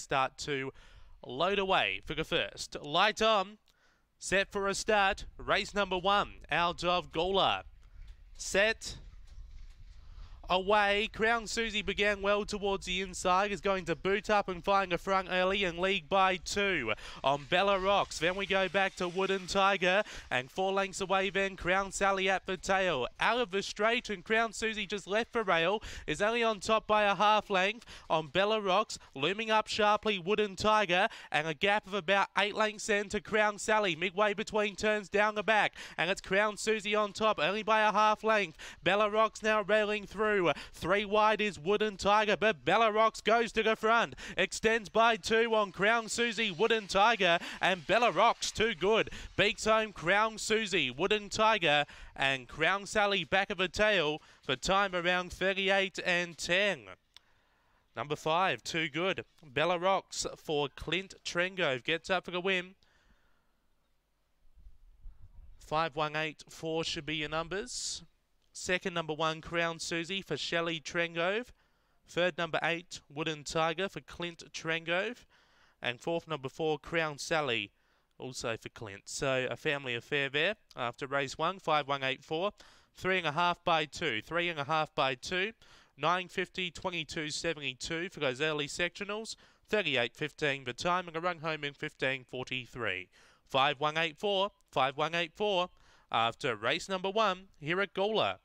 start to load away for the first. Light on, set for a start. Race number one out of Gawler. Set away. Crown Susie began well towards the inside, is going to boot up and find a front early and lead by two on Bella Rocks. Then we go back to Wooden Tiger and four lengths away then Crown Sally at the tail. Out of the straight and Crown Susie just left for rail is only on top by a half length on Bella Rocks. Looming up sharply Wooden Tiger and a gap of about eight lengths then to Crown Sally. Midway between turns down the back and it's Crown Susie on top only by a half length. Bella Rocks now railing through. Three wide is Wooden Tiger, but Bella Rocks goes to the front. Extends by two on Crown Susie, Wooden Tiger, and Bella Rocks too good. Beaks home Crown Susie, Wooden Tiger, and Crown Sally back of the tail for time around 38 and 10. Number five, too good. Bella Rocks for Clint Trengove gets up for the win. 5184 should be your numbers. Second, number one, Crown Susie for Shelley Trengove. Third, number eight, Wooden Tiger for Clint Trengove. And fourth, number four, Crown Sally, also for Clint. So a family affair there after race one, 5184. Three and a half by two. Three and a half by two. 950, 2272 for those early sectionals. 38.15 for time and a run home in 15.43. 5184, 5184 after race number one here at Gawler.